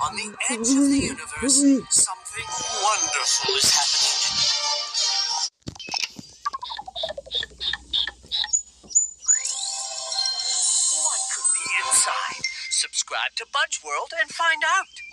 On the edge of the universe, something wonderful is happening. What could be inside? Subscribe to Budge World and find out.